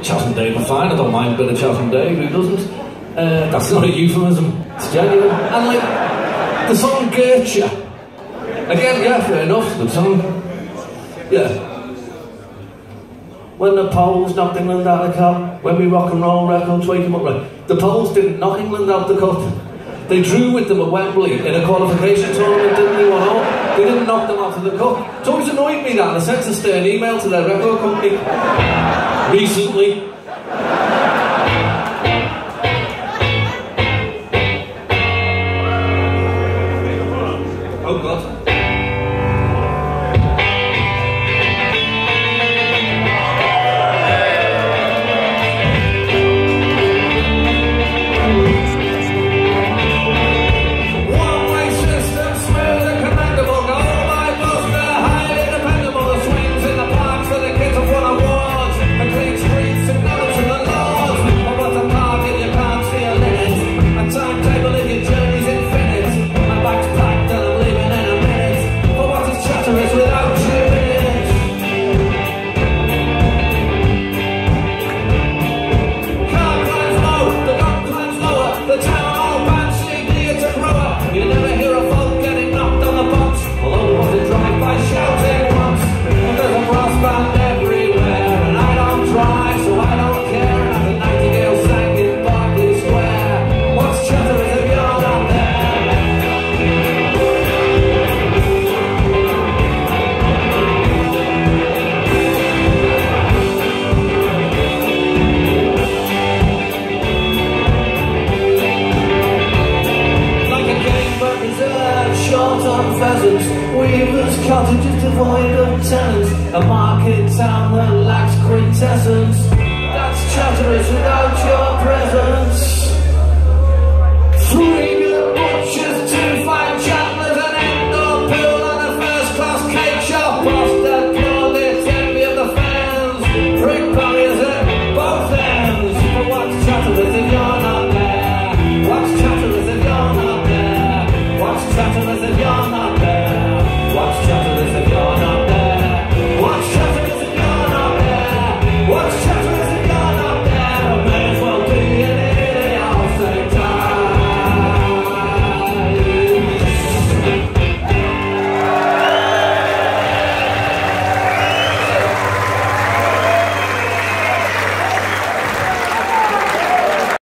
well, and Dave are fine. I don't mind a bit of and Dave. Who doesn't? Uh, that's not a euphemism. It's genuine. And like the song Gertrude. Again, yeah, fair enough. The song. Yeah. When the Poles knocked England out of the cup, when we rock and roll records wake them up right. The Poles didn't knock England out of the cup. They drew with them at Wembley in a qualification tournament, didn't they? One all. They didn't knock them out of the cup. It's always annoyed me that. And I sent a stern email to their record company recently. Oh God. weavers, cottages devoid of tenants, a market town that lacks quintessence. That's Chatteris without.